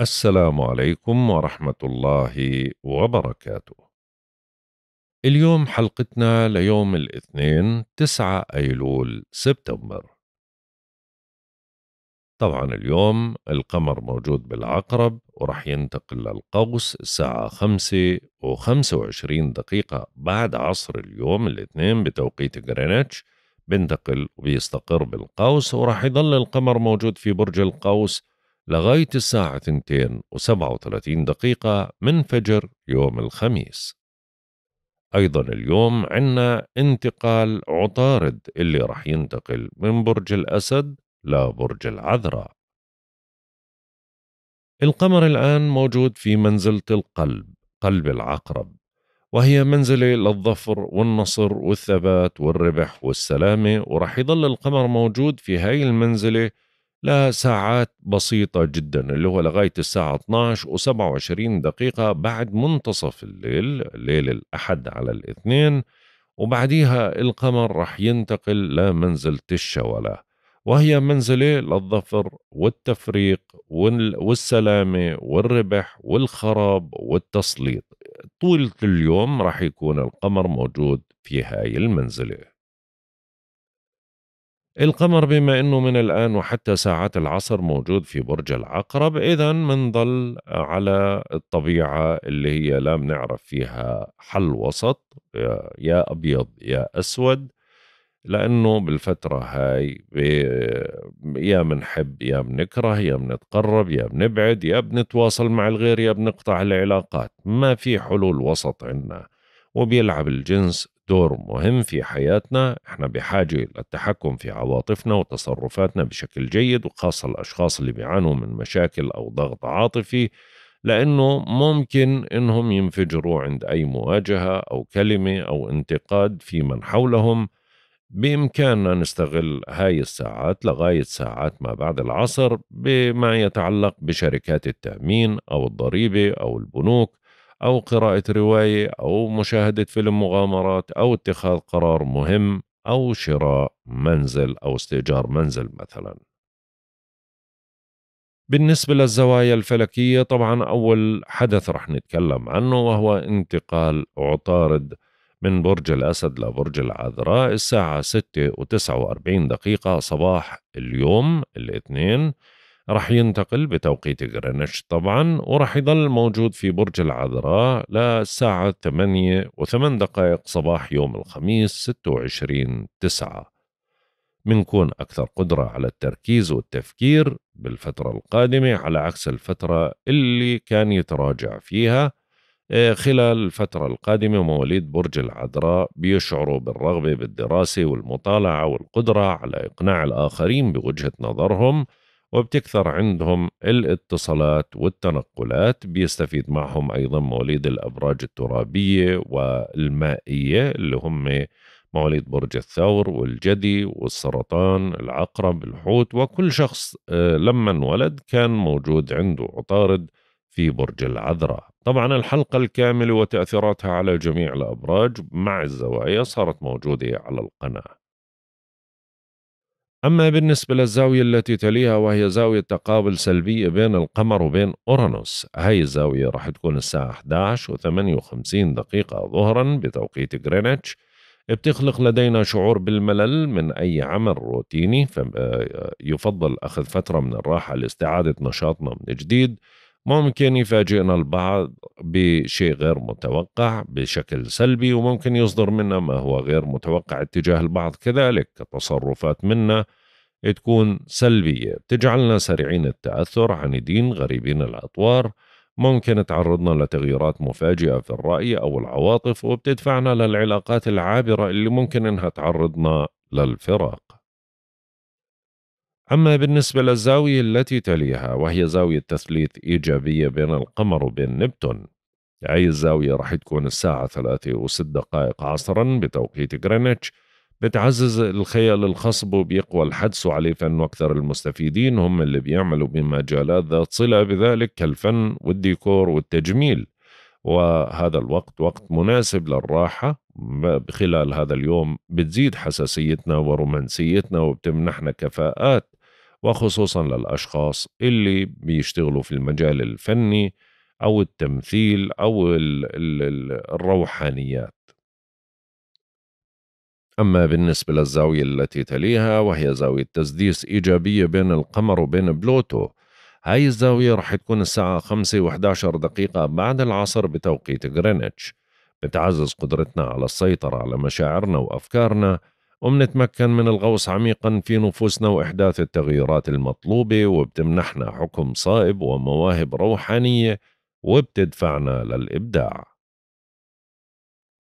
السلام عليكم ورحمة الله وبركاته. اليوم حلقتنا ليوم الاثنين 9 أيلول سبتمبر. طبعا اليوم القمر موجود بالعقرب ورح ينتقل للقوس الساعة خمسة وخمسة وعشرين دقيقة بعد عصر اليوم الاثنين بتوقيت غرينتش بينتقل وبيستقر بالقوس ورح يضل القمر موجود في برج القوس لغاية الساعة 2 و37 دقيقة من فجر يوم الخميس. أيضا اليوم عنا انتقال عطارد اللي رح ينتقل من برج الأسد لبرج العذراء. القمر الآن موجود في منزلة القلب قلب العقرب وهي منزلة للظفر والنصر والثبات والربح والسلامة ورح يظل القمر موجود في هاي المنزلة لساعات بسيطة جدا اللي هو لغاية الساعة 12 و27 دقيقة بعد منتصف الليل ليل الأحد على الاثنين وبعديها القمر رح ينتقل لمنزلة الشولة وهي منزلة للظفر والتفريق والسلامة والربح والخراب والتسليط. طول اليوم رح يكون القمر موجود في هاي المنزلة. القمر بما إنه من الآن وحتى ساعات العصر موجود في برج العقرب اذا منضل على الطبيعة اللي هي لا بنعرف فيها حل وسط يا أبيض يا أسود لأنه بالفترة هاي يا بنحب يا بنكره يا بنتقرب يا بنبعد يا بنتواصل مع الغير يا بنقطع العلاقات. ما في حلول وسط عندنا. وبيلعب الجنس دور مهم في حياتنا. إحنا بحاجة للتحكم في عواطفنا وتصرفاتنا بشكل جيد وخاصة الأشخاص اللي بيعانوا من مشاكل أو ضغط عاطفي لأنه ممكن إنهم ينفجروا عند أي مواجهة أو كلمة أو انتقاد في من حولهم. بإمكاننا نستغل هاي الساعات لغاية ساعات ما بعد العصر بما يتعلق بشركات التأمين أو الضريبة أو البنوك. أو قراءة رواية أو مشاهدة فيلم مغامرات أو اتخاذ قرار مهم أو شراء منزل أو استئجار منزل مثلا. بالنسبة للزوايا الفلكية طبعا أول حدث رح نتكلم عنه وهو انتقال عطارد من برج الأسد لبرج العذراء الساعة 6 و49 دقيقة صباح اليوم الاثنين رح ينتقل بتوقيت غرينتش طبعا ورح يضل موجود في برج العذراء للساعة 8 و8 دقائق صباح يوم الخميس 26 9 منكون أكثر قدرة على التركيز والتفكير بالفترة القادمة على عكس الفترة اللي كان يتراجع فيها آه، خلال الفترة القادمة مواليد برج العذراء بيشعروا بالرغبة بالدراسة والمطالعة والقدرة على إقناع الآخرين بوجهة نظرهم وبتكثر عندهم الاتصالات والتنقلات بيستفيد معهم أيضا مواليد الأبراج الترابية والمائية اللي هم مواليد برج الثور والجدي والسرطان العقرب الحوت وكل شخص آه، لما انولد كان موجود عنده عطارد في برج العذراء. طبعا الحلقة الكاملة وتأثيراتها على جميع الأبراج مع الزوايا صارت موجودة على القناة. أما بالنسبة للزاوية التي تليها وهي زاوية تقابل سلبية بين القمر وبين أورانوس هاي الزاوية راح تكون الساعة 11 و58 دقيقة ظهرا بتوقيت غرينتش. بتخلق لدينا شعور بالملل من أي عمل روتيني فيفضل أخذ فترة من الراحة لاستعادة نشاطنا من جديد. ممكن يفاجئنا البعض بشيء غير متوقع بشكل سلبي وممكن يصدر منا ما هو غير متوقع اتجاه البعض. كذلك كتصرفات منا تكون سلبية. بتجعلنا سريعين التأثر عنيدين غريبين الأطوار. ممكن تعرضنا لتغييرات مفاجئة في الرأي أو العواطف وبتدفعنا للعلاقات العابرة اللي ممكن إنها تعرضنا للفراق. أما بالنسبة للزاوية التي تليها وهي زاوية تثليث إيجابية بين القمر وبين نبتون هاي الزاوية راح تكون الساعة ثلاثة وست دقائق عصرا بتوقيت غرينتش. بتعزز الخيال الخصب وبيقوى الحدس عليه فإن أكثر المستفيدين هم اللي بيعملوا بمجالات ذات صلة بذلك كالفن والديكور والتجميل. وهذا الوقت وقت مناسب للراحة. خلال هذا اليوم بتزيد حساسيتنا ورومانسيتنا وبتمنحنا كفاءات وخصوصا للأشخاص اللي بيشتغلوا في المجال الفني أو التمثيل أو الروحانيات. أما بالنسبة للزاوية التي تليها وهي زاوية تسديس إيجابية بين القمر وبين بلوتو هاي الزاوية رح تكون الساعة 5 و11 دقيقة بعد العصر بتوقيت غرينتش. بتعزز قدرتنا على السيطرة على مشاعرنا وأفكارنا ومنتمكن من الغوص عميقا في نفوسنا وإحداث التغييرات المطلوبة وبتمنحنا حكم صائب ومواهب روحانية وبتدفعنا للإبداع.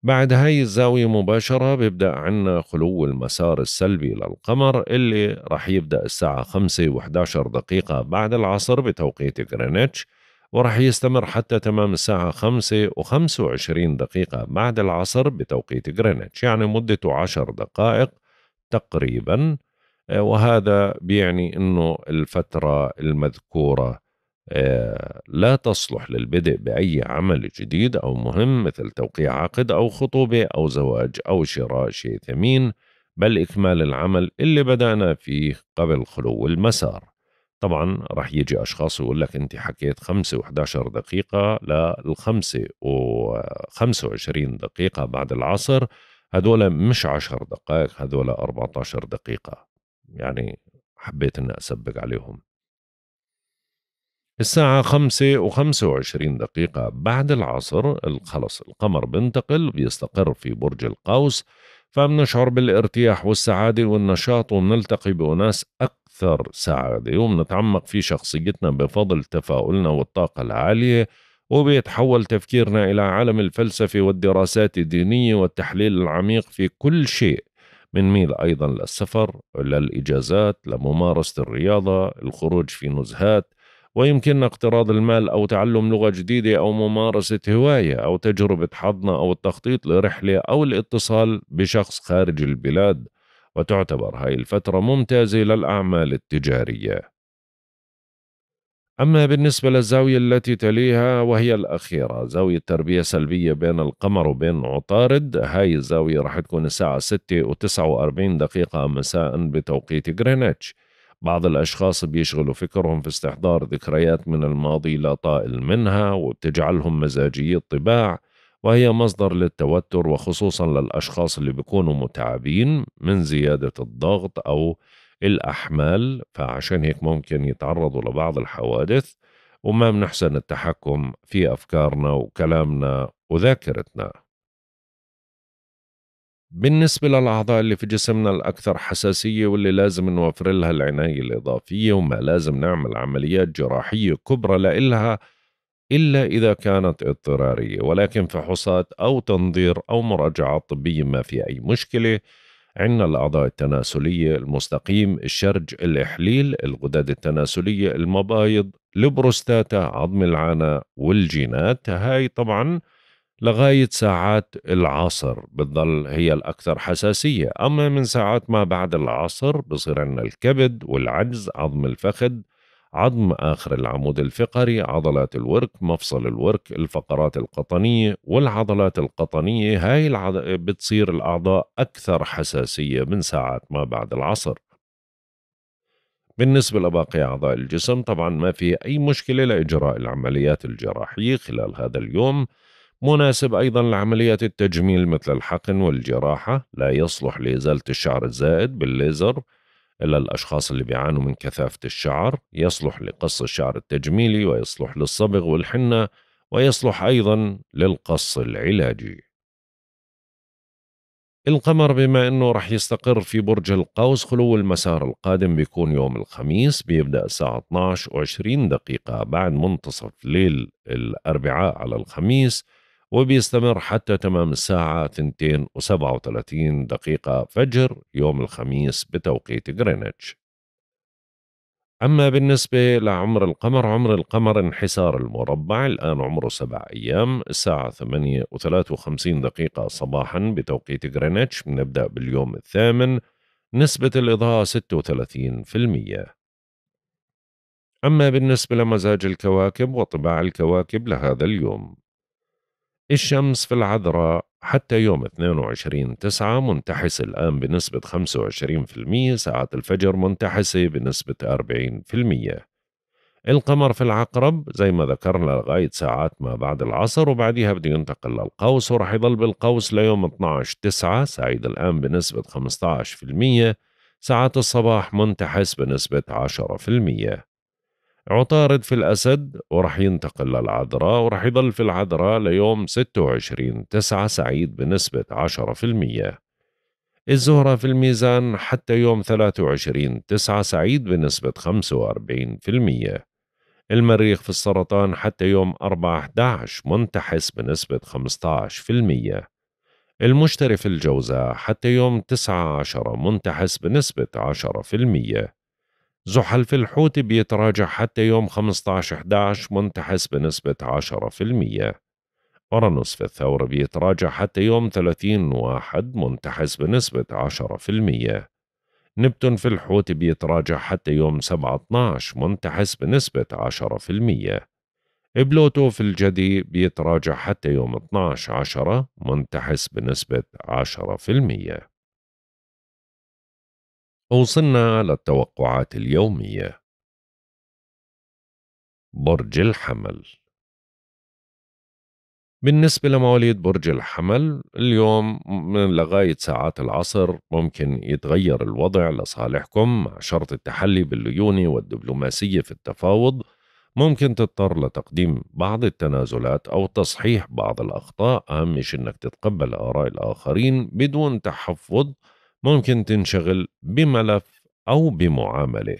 بعد هاي الزاوية مباشرة بيبدأ عنا خلو المسار السلبي للقمر اللي رح يبدأ الساعة 5 و11 دقيقة بعد العصر بتوقيت غرينتش. ورح يستمر حتى تمام الساعة 5 و25 دقيقة بعد العصر بتوقيت غرينتش يعني مدته 10 دقائق تقريبا. وهذا بيعني إنه الفترة المذكورة آه، لا تصلح للبدء بأي عمل جديد أو مهم مثل توقيع عقد أو خطوبة أو زواج أو شراء شيء ثمين بل إكمال العمل اللي بدأنا فيه قبل خلو المسار. طبعا رح يجي أشخاص يقول لك أنت حكيت خمسة و11 دقيقة للخمسة و25 دقيقة بعد العصر هدول مش 10 دقائق هدول 14 دقيقة. يعني حبيت أني أسبق عليهم. الساعة خمسة وخمسة وعشرين دقيقة بعد العصر خلص القمر بينتقل بيستقر في برج القوس فبنشعر بالارتياح والسعادة والنشاط وبنلتقي بأناس سعادة وبنتعمق في شخصيتنا بفضل تفاؤلنا والطاقة العالية وبيتحول تفكيرنا إلى عالم الفلسفة والدراسات الدينية والتحليل العميق في كل شيء بنميل أيضا للسفر للإجازات لممارسة الرياضة الخروج في نزهات ويمكننا اقتراض المال أو تعلم لغة جديدة أو ممارسة هواية أو تجربة حظنا أو التخطيط لرحلة أو الاتصال بشخص خارج البلاد. وتعتبر هاي الفترة ممتازة للأعمال التجارية. أما بالنسبة للزاوية التي تليها وهي الأخيرة زاوية تربية سلبية بين القمر وبين عطارد هاي الزاوية راح تكون الساعة 6 و 49 دقيقة مساء بتوقيت غرينتش. بعض الأشخاص بيشغلوا فكرهم في استحضار ذكريات من الماضي لا طائل منها وبتجعلهم مزاجي الطباع وهي مصدر للتوتر وخصوصا للأشخاص اللي بيكونوا متعبين من زيادة الضغط أو الأحمال فعشان هيك ممكن يتعرضوا لبعض الحوادث وما بنحسن التحكم في أفكارنا وكلامنا وذاكرتنا. بالنسبة للأعضاء اللي في جسمنا الأكثر حساسية واللي لازم نوفر لها العناية الإضافية وما لازم نعمل عمليات جراحية كبرى لإلها إلا إذا كانت اضطرارية ولكن فحوصات أو تنظير أو مراجعات طبية ما في أي مشكلة. عندنا الأعضاء التناسلية المستقيم الشرج الإحليل الغدد التناسلية المبايض البروستاتا عظم العانة والجينات. هاي طبعاً لغاية ساعات العصر بتضل هي الأكثر حساسية. أما من ساعات ما بعد العصر بصير عندنا الكبد والعجز عظم الفخذ عظم آخر العمود الفقري عضلات الورك مفصل الورك الفقرات القطنية والعضلات القطنية. هاي العض... بتصير الأعضاء أكثر حساسية من ساعات ما بعد العصر. بالنسبة لباقي أعضاء الجسم طبعا ما في أي مشكلة لإجراء العمليات الجراحية خلال هذا اليوم. مناسب أيضا لعمليات التجميل مثل الحقن والجراحة. لا يصلح لإزالة الشعر الزائد بالليزر. إلا الأشخاص اللي بيعانوا من كثافة الشعر يصلح لقص الشعر التجميلي ويصلح للصبغ والحنة ويصلح أيضا للقص العلاجي. القمر بما إنه رح يستقر في برج القوس خلو المسار القادم بيكون يوم الخميس بيبدأ الساعة 12 و20 دقيقة بعد منتصف ليل الأربعاء على الخميس. وبيستمر حتى تمام الساعة 2 و37 دقيقة فجر يوم الخميس بتوقيت غرينتش. أما بالنسبة لعمر القمر عمر القمر انحسار المربع الآن عمره سبع أيام الساعة 8 و53 دقيقة صباحا بتوقيت غرينتش. بنبدأ باليوم الثامن نسبة الإضاءة 36% أما بالنسبة لمزاج الكواكب وطباع الكواكب لهذا اليوم. الشمس في العذراء حتى يوم 22 تسعة منتحسة الآن بنسبة 25% ساعات الفجر منتحسة بنسبة 40% القمر في العقرب زي ما ذكرنا لغاية ساعات ما بعد العصر وبعديها بده ينتقل للقوس ورح يضل بالقوس ليوم 12 تسعة سعيد الآن بنسبة 15% ساعات الصباح منتحس بنسبة 10% عطارد في الأسد ورح ينتقل للعذراء ورح يضل في العذراء ليوم 26 تسعة سعيد بنسبة 10% الزهرة في الميزان حتى يوم 23 تسعة سعيد بنسبة 45% المريخ في السرطان حتى يوم 4 11 منتحس بنسبة 15% المشتري في الجوزاء حتى يوم 9 10 منتحس بنسبة 10% زحل في الحوت بيتراجع حتى يوم 15 11 منتحس بنسبة 10% أورانوس في الثور بيتراجع حتى يوم 30 واحد منتحس بنسبة 10% نبتون في الحوت بيتراجع حتى يوم 7 12 منتحس بنسبة 10% بلوتو في الجدي بيتراجع حتى يوم 12 10 منتحس بنسبة 10% وصلنا للتوقعات اليومية. برج الحمل. بالنسبة لمواليد برج الحمل اليوم من لغاية ساعات العصر ممكن يتغير الوضع لصالحكم مع شرط التحلي بالليونة والدبلوماسية في التفاوض. ممكن تضطر لتقديم بعض التنازلات أو تصحيح بعض الأخطاء أهم مش إنك تتقبل آراء الآخرين بدون تحفظ ممكن تنشغل بملف أو بمعاملة.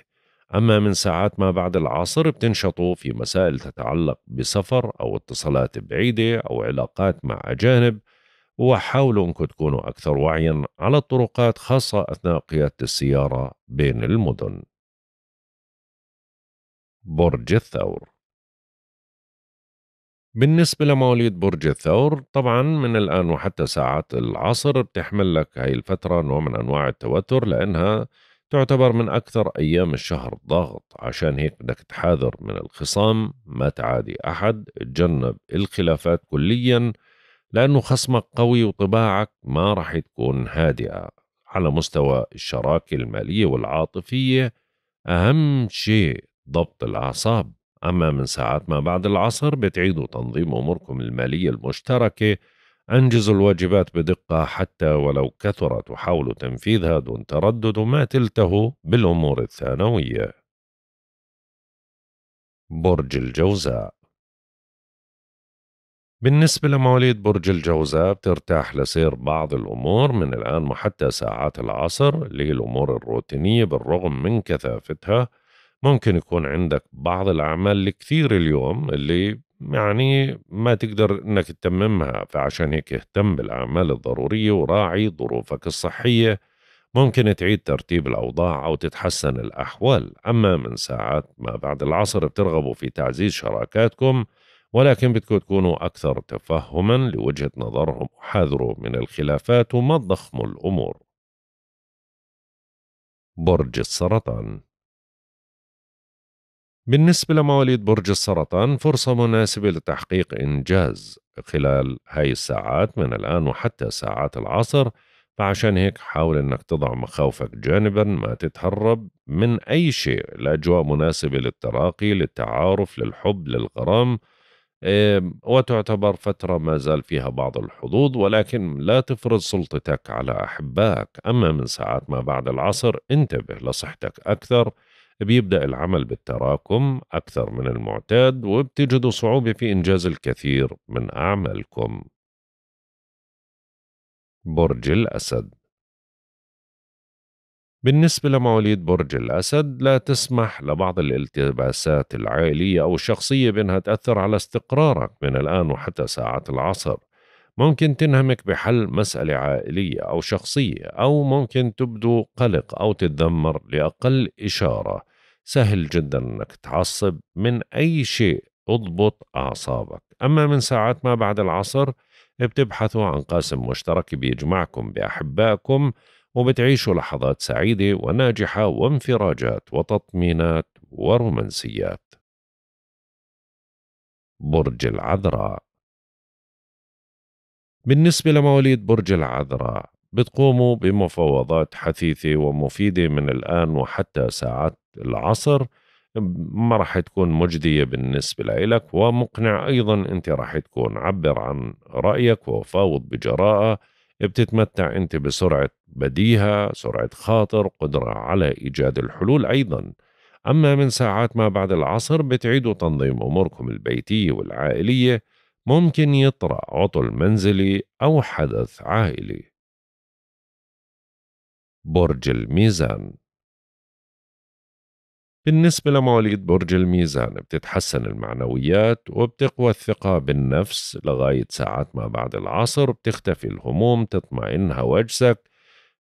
أما من ساعات ما بعد العصر بتنشطوا في مسائل تتعلق بسفر أو اتصالات بعيدة أو علاقات مع أجانب وحاولوا أنكم تكونوا أكثر وعيا على الطرقات خاصة أثناء قيادة السيارة بين المدن. برج الثور بالنسبة لمواليد برج الثور طبعا من الآن وحتى ساعات العصر بتحمل لك هاي الفترة نوع من أنواع التوتر لأنها تعتبر من أكثر أيام الشهر ضغط. عشان هيك بدك تحاذر من الخصام ما تعادي أحد تجنب الخلافات كليا لأنه خصمك قوي وطباعك ما راح تكون هادئة. على مستوى الشراكة المالية والعاطفية أهم شيء ضبط الأعصاب. أما من ساعات ما بعد العصر بتعيدوا تنظيم أموركم المالية المشتركة أنجزوا الواجبات بدقة حتى ولو كثرت وحاولوا تنفيذها دون تردد وما تلتهوا بالأمور الثانوية. برج الجوزاء. بالنسبة لمواليد برج الجوزاء بترتاح لسير بعض الأمور من الآن وحتى ساعات العصر الأمور الروتينية بالرغم من كثافتها. ممكن يكون عندك بعض الأعمال الكثير اليوم اللي يعني ما تقدر إنك تتممها فعشان هيك اهتم بالأعمال الضرورية وراعي ظروفك الصحية. ممكن تعيد ترتيب الأوضاع أو تتحسن الأحوال أما من ساعات ما بعد العصر بترغبوا في تعزيز شراكاتكم ولكن بدكم تكونوا أكثر تفهما لوجهة نظرهم وحاذروا من الخلافات وما تضخموا الأمور. برج السرطان بالنسبة لمواليد برج السرطان فرصة مناسبة لتحقيق إنجاز خلال هاي الساعات من الآن وحتى ساعات العصر فعشان هيك حاول إنك تضع مخاوفك جانبا ما تتهرب من أي شيء. الأجواء مناسبة للتراقي للتعارف للحب للغرام وتعتبر فترة ما زال فيها بعض الحظوظ ولكن لا تفرض سلطتك على أحبائك أما من ساعات ما بعد العصر انتبه لصحتك أكثر بيبدأ العمل بالتراكم أكثر من المعتاد وبتجدوا صعوبة في إنجاز الكثير من أعمالكم. برج الأسد. بالنسبة لمواليد برج الأسد لا تسمح لبعض الالتباسات العائلية أو الشخصية بأنها تأثر على استقرارك من الآن وحتى ساعة العصر. ممكن تنهمك بحل مسألة عائلية أو شخصية أو ممكن تبدو قلق أو تتذمر لأقل إشارة. سهل جدا أنك تعصب من أي شيء اضبط أعصابك. أما من ساعات ما بعد العصر بتبحثوا عن قاسم مشترك بيجمعكم بأحبائكم وبتعيشوا لحظات سعيدة وناجحة وانفراجات وتطمينات ورومانسيات. برج العذراء بالنسبة لمواليد برج العذراء بتقوموا بمفاوضات حثيثة ومفيدة من الآن وحتى ساعات العصر ما راح تكون مجدية بالنسبة لك ومقنع أيضا أنت راح تكون عبر عن رأيك وفاوض بجراءة بتتمتع أنت بسرعة بديهة سرعة خاطر قدرة على إيجاد الحلول أيضا. أما من ساعات ما بعد العصر بتعيدوا تنظيم أموركم البيتية والعائلية ممكن يطرأ عطل منزلي أو حدث عائلي. برج الميزان. بالنسبة لمواليد برج الميزان بتتحسن المعنويات وبتقوى الثقة بالنفس لغاية ساعات ما بعد العصر بتختفي الهموم تطمئن هواجسك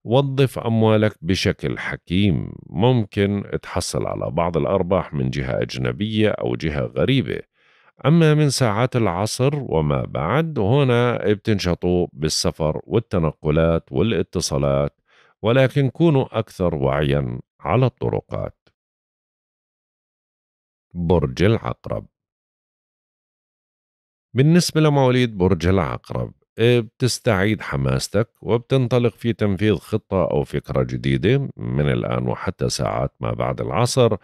وظف أموالك بشكل حكيم. ممكن تحصل على بعض الأرباح من جهة أجنبية أو جهة غريبة. أما من ساعات العصر وما بعد هنا بتنشطوا بالسفر والتنقلات والاتصالات ولكن كونوا أكثر وعيا على الطرقات. برج العقرب. بالنسبة لمواليد برج العقرب إيه، بتستعيد حماستك وبتنطلق في تنفيذ خطة أو فكرة جديدة من الآن وحتى ساعات ما بعد العصر.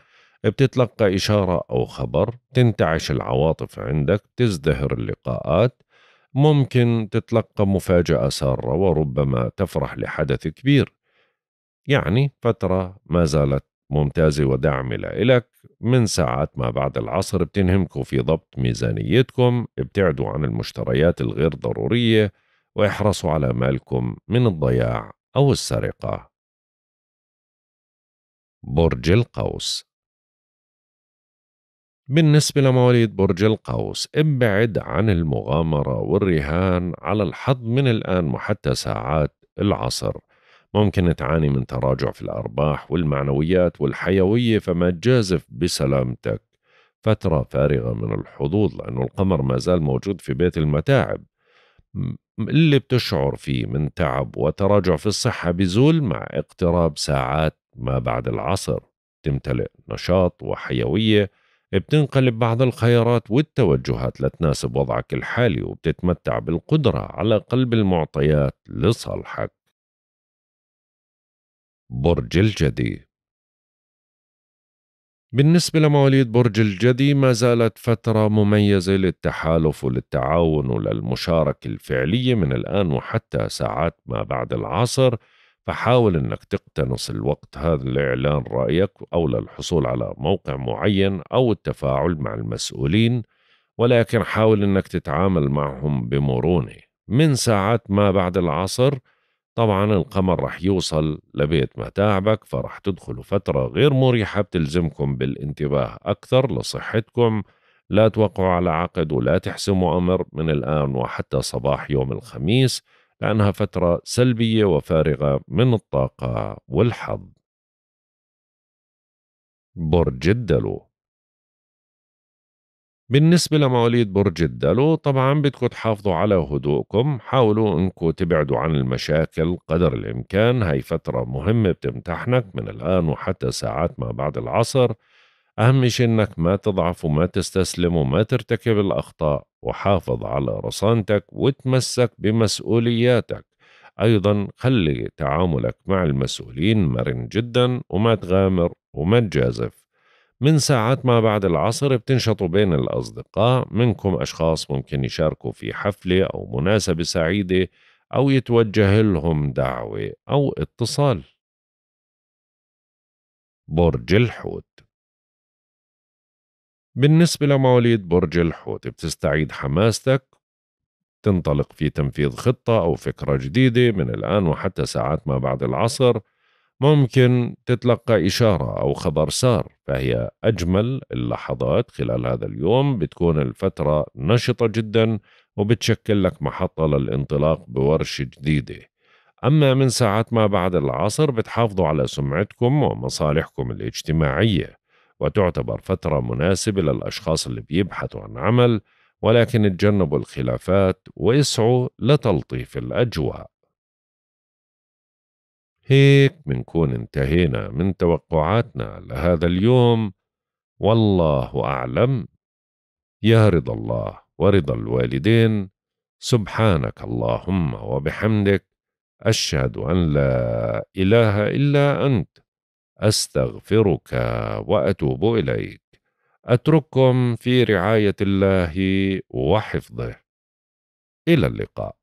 بتتلقى إشارة أو خبر تنتعش العواطف عندك تزدهر اللقاءات ممكن تتلقى مفاجأة سارة وربما تفرح لحدث كبير. يعني فترة ما زالت ممتازة وداعمة لإلك من ساعات ما بعد العصر بتنهمكوا في ضبط ميزانيتكم ابتعدوا عن المشتريات الغير ضرورية واحرصوا على مالكم من الضياع أو السرقة. برج القوس بالنسبة لمواليد برج القوس ابعد عن المغامرة والرهان على الحظ من الآن وحتى ساعات العصر. ممكن تعاني من تراجع في الأرباح والمعنويات والحيوية فما تجازف بسلامتك. فترة فارغة من الحظوظ لأنه القمر ما زال موجود في بيت المتاعب. اللي بتشعر فيه من تعب وتراجع في الصحة بيزول مع اقتراب ساعات ما بعد العصر. تمتلئ نشاط وحيوية بتنقلب بعض الخيارات والتوجهات لتناسب وضعك الحالي وبتتمتع بالقدرة على قلب المعطيات لصالحك. برج الجدي. بالنسبة لمواليد برج الجدي ما زالت فترة مميزة للتحالف وللتعاون وللمشاركة الفعلية من الآن وحتى ساعات ما بعد العصر فحاول إنك تقتنص الوقت هذا لاعلان رأيك أو للحصول على موقع معين أو التفاعل مع المسؤولين ولكن حاول إنك تتعامل معهم بمرونة. من ساعات ما بعد العصر طبعا القمر رح يوصل لبيت متاعبك فرح تدخلوا فترة غير مريحة بتلزمكم بالانتباه أكثر لصحتكم. لا توقعوا على عقد ولا تحسموا أمر من الآن وحتى صباح يوم الخميس. لأنها فترة سلبية وفارغة من الطاقة والحظ. برج الدلو. بالنسبة لمواليد برج الدلو طبعا بدكم تحافظوا على هدوءكم. حاولوا إنكم تبعدوا عن المشاكل قدر الإمكان. هاي فترة مهمة بتمتحنك من الآن وحتى ساعات ما بعد العصر. أهم شيء إنك ما تضعف وما تستسلم وما ترتكب الأخطاء. وحافظ على رصانتك وتمسك بمسؤولياتك. أيضا خلي تعاملك مع المسؤولين مرن جدا وما تغامر وما تجازف. من ساعات ما بعد العصر بتنشطوا بين الأصدقاء منكم أشخاص ممكن يشاركوا في حفلة أو مناسبة سعيدة أو يتوجه لهم دعوة أو اتصال. برج الحوت بالنسبة لمواليد برج الحوت بتستعيد حماستك تنطلق في تنفيذ خطة أو فكرة جديدة من الآن وحتى ساعات ما بعد العصر. ممكن تتلقى إشارة أو خبر سار فهي أجمل اللحظات خلال هذا اليوم بتكون الفترة نشطة جدا وبتشكل لك محطة للانطلاق بورشة جديدة. أما من ساعات ما بعد العصر بتحافظوا على سمعتكم ومصالحكم الاجتماعية. وتعتبر فترة مناسبة للأشخاص اللي بيبحثوا عن عمل ولكن تجنبوا الخلافات واسعوا لتلطيف الأجواء. هيك بنكون انتهينا من توقعاتنا لهذا اليوم. والله أعلم. يا رضا الله ورضا الوالدين. سبحانك اللهم وبحمدك. أشهد أن لا إله إلا أنت. أستغفرك وأتوب إليك. أترككم في رعاية الله وحفظه. إلى اللقاء.